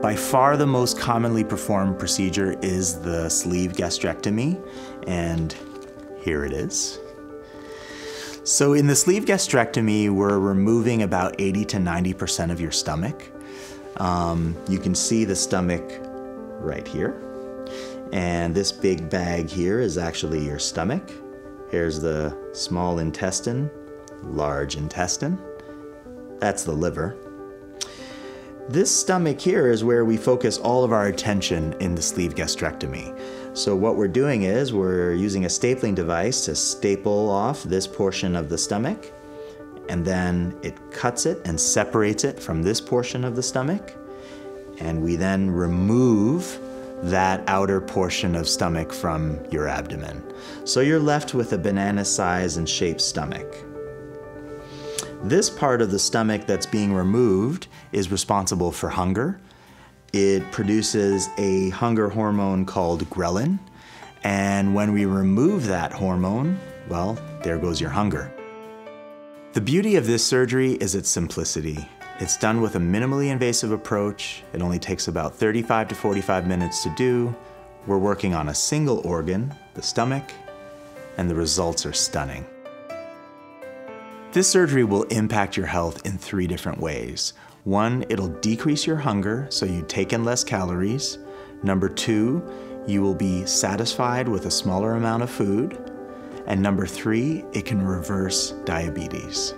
by far the most commonly performed procedure is the sleeve gastrectomy, and here it is. So in the sleeve gastrectomy, we're removing about 80 to 90% of your stomach. Um, you can see the stomach right here. And this big bag here is actually your stomach. Here's the small intestine, large intestine. That's the liver. This stomach here is where we focus all of our attention in the sleeve gastrectomy. So what we're doing is we're using a stapling device to staple off this portion of the stomach and then it cuts it and separates it from this portion of the stomach and we then remove that outer portion of stomach from your abdomen. So you're left with a banana size and shaped stomach. This part of the stomach that's being removed is responsible for hunger. It produces a hunger hormone called ghrelin. And when we remove that hormone, well, there goes your hunger. The beauty of this surgery is its simplicity. It's done with a minimally invasive approach. It only takes about 35 to 45 minutes to do. We're working on a single organ, the stomach, and the results are stunning. This surgery will impact your health in three different ways. One, it'll decrease your hunger, so you take in less calories. Number two, you will be satisfied with a smaller amount of food. And number three, it can reverse diabetes.